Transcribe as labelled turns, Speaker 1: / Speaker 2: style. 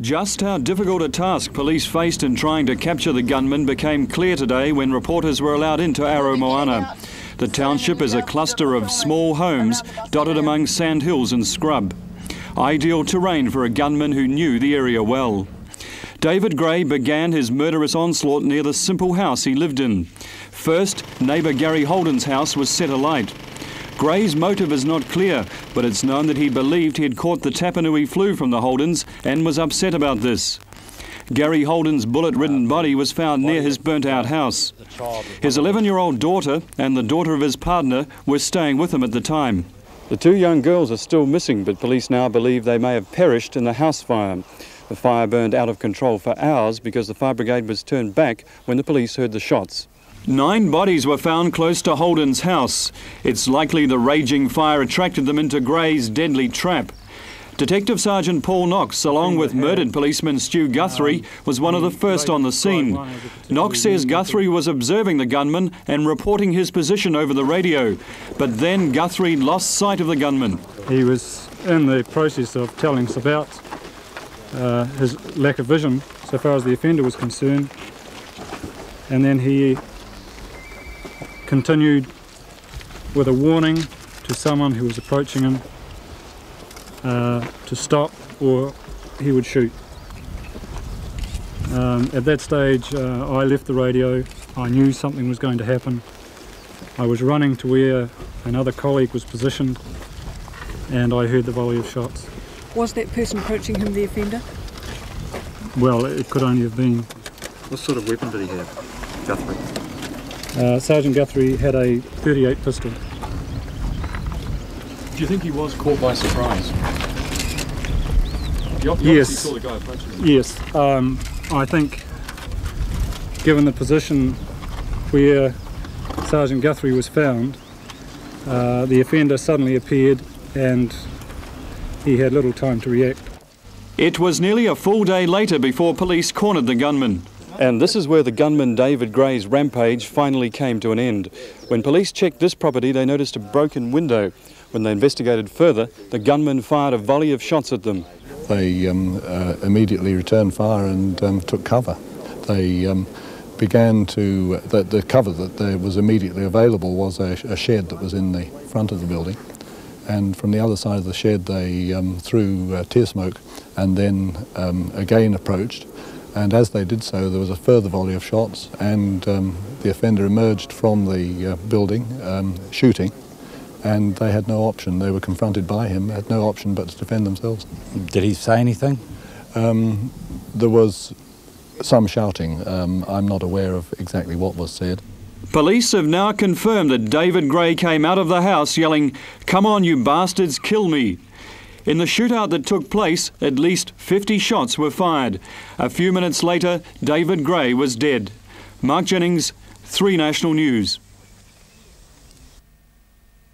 Speaker 1: Just how difficult a task police faced in trying to capture the gunman became clear today when reporters were allowed into Aramoana. The township is a cluster of small homes dotted among sand hills and scrub. Ideal terrain for a gunman who knew the area well. David Gray began his murderous onslaught near the simple house he lived in. First, neighbour Gary Holden's house was set alight. Gray's motive is not clear, but it's known that he believed he had caught the Tapanui flu from the Holdens and was upset about this. Gary Holden's bullet ridden body was found near his burnt out house. His 11 year old daughter and the daughter of his partner were staying with him at the time. The two young girls are still missing, but police now believe they may have perished in the house fire. The fire burned out of control for hours because the fire brigade was turned back when the police heard the shots. Nine bodies were found close to Holden's house. It's likely the raging fire attracted them into Gray's deadly trap. Detective Sergeant Paul Knox, along with murdered policeman Stu Guthrie, was one of the first on the scene. Knox says Guthrie was observing the gunman and reporting his position over the radio, but then Guthrie lost sight of the gunman.
Speaker 2: He was in the process of telling us about uh, his lack of vision so far as the offender was concerned, and then he continued with a warning to someone who was approaching him uh, to stop or he would shoot. Um, at that stage uh, I left the radio, I knew something was going to happen. I was running to where another colleague was positioned and I heard the volley of shots.
Speaker 3: Was that person approaching him the offender?
Speaker 2: Well, it could only have been.
Speaker 4: What sort of weapon did he have, Guthrie?
Speaker 2: Uh, Sergeant Guthrie had a 38 pistol.
Speaker 1: Do you think he was caught by surprise? You
Speaker 2: Yes.
Speaker 1: saw the guy approaching him.
Speaker 2: Yes, um, I think given the position where Sergeant Guthrie was found, uh, the offender suddenly appeared and he had little time to react.
Speaker 1: It was nearly a full day later before police cornered the gunman. And this is where the gunman David Gray's rampage finally came to an end. When police checked this property, they noticed a broken window. When they investigated further, the gunman fired a volley of shots at them.
Speaker 5: They um, uh, immediately returned fire and um, took cover. They um, began to, the, the cover that there was immediately available was a, a shed that was in the front of the building. And from the other side of the shed, they um, threw uh, tear smoke and then um, again approached. And as they did so, there was a further volley of shots, and um, the offender emerged from the uh, building um, shooting. And they had no option. They were confronted by him, had no option but to defend themselves.
Speaker 6: Did he say anything?
Speaker 5: Um, there was some shouting. Um, I'm not aware of exactly what was said.
Speaker 1: Police have now confirmed that David Gray came out of the house yelling, Come on, you bastards, kill me. In the shootout that took place, at least 50 shots were fired. A few minutes later, David Gray was dead. Mark Jennings, 3 National News.